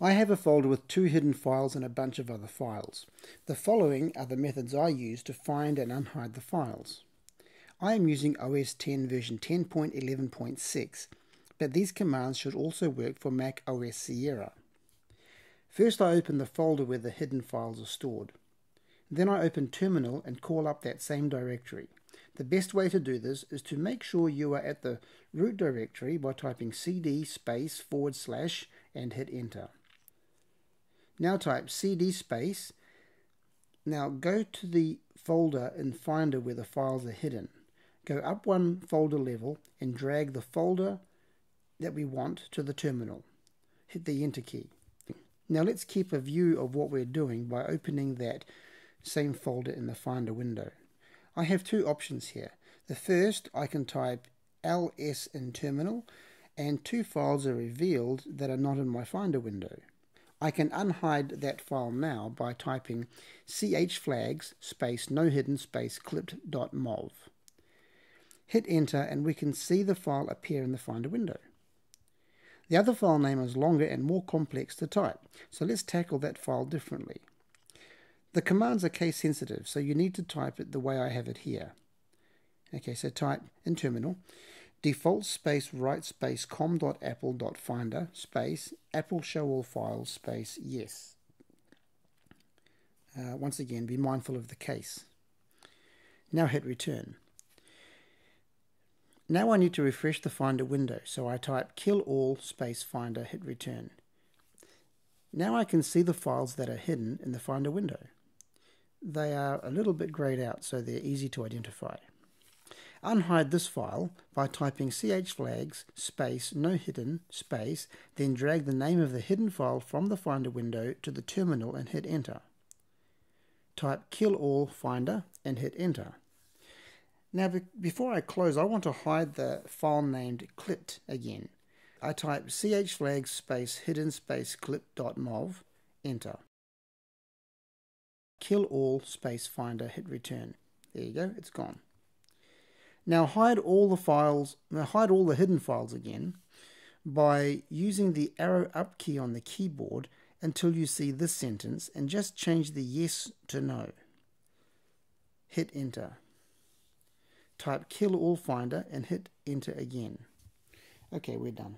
I have a folder with two hidden files and a bunch of other files. The following are the methods I use to find and unhide the files. I am using OS X version 10.11.6, but these commands should also work for Mac OS Sierra. First I open the folder where the hidden files are stored. Then I open Terminal and call up that same directory. The best way to do this is to make sure you are at the root directory by typing cd space forward slash and hit enter. Now type cd space. Now go to the folder in Finder where the files are hidden. Go up one folder level and drag the folder that we want to the terminal. Hit the enter key. Now let's keep a view of what we're doing by opening that same folder in the Finder window. I have two options here. The first, I can type ls in terminal and two files are revealed that are not in my Finder window. I can unhide that file now by typing chflags space no hidden space clipped.mov. Hit enter and we can see the file appear in the Finder window. The other file name is longer and more complex to type, so let's tackle that file differently. The commands are case sensitive, so you need to type it the way I have it here. Okay, so type in terminal default space write space com.apple.finder space AppleShowAllFiles space yes. Uh, once again, be mindful of the case. Now hit return. Now I need to refresh the Finder window, so I type killall space finder, hit return. Now I can see the files that are hidden in the Finder window they are a little bit grayed out so they're easy to identify. Unhide this file by typing chflags space no hidden space then drag the name of the hidden file from the Finder window to the terminal and hit enter. Type killall finder and hit enter. Now be before I close I want to hide the file named clipped again. I type chflags space hidden space clip.mov enter killall space finder, hit return. There you go, it's gone. Now hide all the files, hide all the hidden files again by using the arrow up key on the keyboard until you see this sentence and just change the yes to no. Hit enter. Type killall finder and hit enter again. Okay, we're done.